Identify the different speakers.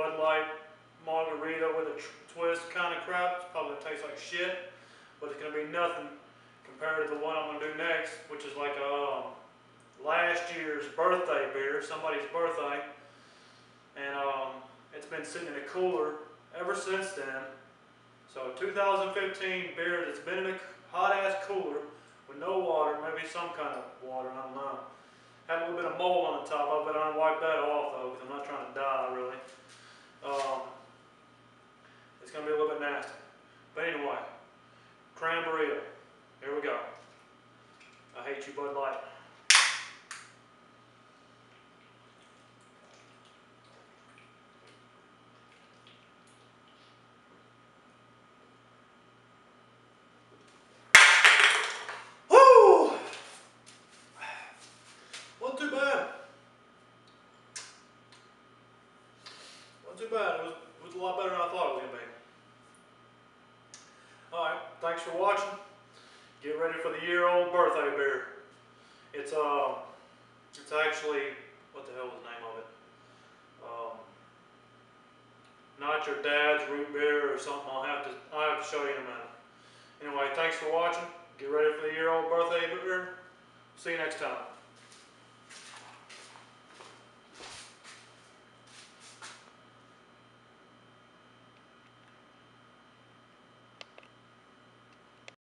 Speaker 1: Bud Light margarita with a twist kind of crap. It's probably going to taste like shit, but it's going to be nothing compared to the one I'm going to do next, which is like a, um, last year's birthday beer, somebody's birthday. And um, it's been sitting in a cooler ever since then. So 2015 beer that's been in a hot-ass cooler with no water, maybe some kind of water, I don't know. Had a little bit of mold on the top of it. I don't wipe that off though because I'm not trying to die really. Cranberry. Here we go. I hate you, Bud Light. Woo! Wasn't too bad. Wasn't too bad. It was, it was a lot better than I thought it was thanks for watching. Get ready for the year-old birthday beer. It's uh, it's actually what the hell was the name of it? Um, not your dad's root beer or something. I'll have to I'll have to show you in a minute. Anyway, thanks for watching. Get ready for the year-old birthday beer. See you next time.